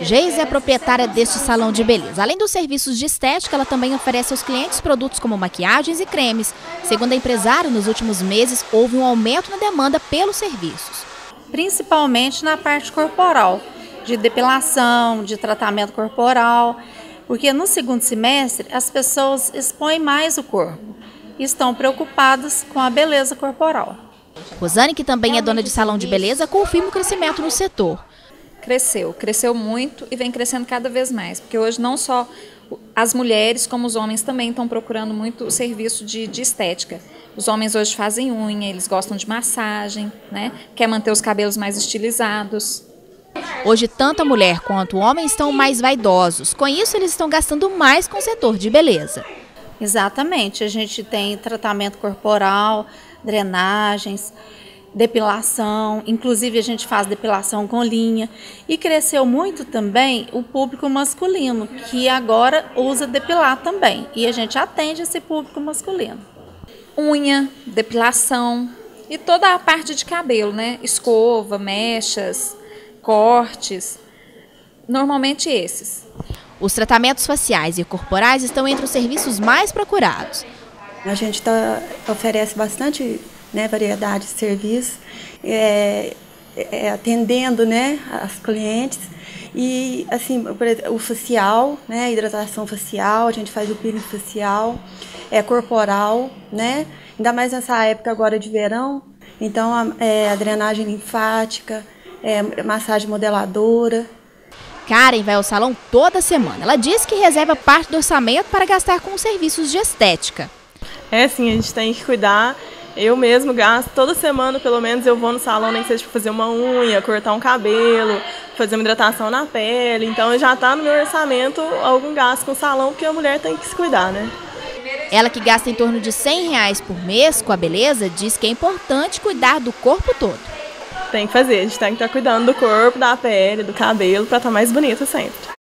Geise é proprietária deste salão de beleza. Além dos serviços de estética, ela também oferece aos clientes produtos como maquiagens e cremes. Segundo a empresária, nos últimos meses houve um aumento na demanda pelos serviços. Principalmente na parte corporal, de depilação, de tratamento corporal, porque no segundo semestre as pessoas expõem mais o corpo e estão preocupadas com a beleza corporal. Rosane, que também é dona de salão de beleza, confirma o crescimento no setor cresceu, cresceu muito e vem crescendo cada vez mais, porque hoje não só as mulheres como os homens também estão procurando muito o serviço de, de, estética. Os homens hoje fazem unha, eles gostam de massagem, né? Quer manter os cabelos mais estilizados. Hoje, tanto a mulher quanto o homem estão mais vaidosos. Com isso, eles estão gastando mais com o setor de beleza. Exatamente. A gente tem tratamento corporal, drenagens, depilação, inclusive a gente faz depilação com linha. E cresceu muito também o público masculino, que agora usa depilar também. E a gente atende esse público masculino. Unha, depilação e toda a parte de cabelo, né? Escova, mechas, cortes. Normalmente esses. Os tratamentos faciais e corporais estão entre os serviços mais procurados. A gente tá, oferece bastante né, variedade de serviços, é, é, atendendo né, as clientes. E assim, o facial, né, hidratação facial, a gente faz o peeling facial, é corporal, né? Ainda mais nessa época agora de verão. Então a, é, a drenagem linfática, é, massagem modeladora. Karen vai ao salão toda semana. Ela diz que reserva parte do orçamento para gastar com serviços de estética. É sim, a gente tem que cuidar eu mesmo gasto, toda semana pelo menos eu vou no salão, nem seja para fazer uma unha, cortar um cabelo, fazer uma hidratação na pele. Então já está no meu orçamento algum gasto com o salão, porque a mulher tem que se cuidar, né? Ela que gasta em torno de 100 reais por mês com a beleza, diz que é importante cuidar do corpo todo. Tem que fazer, a gente tem que estar tá cuidando do corpo, da pele, do cabelo, para estar tá mais bonita sempre.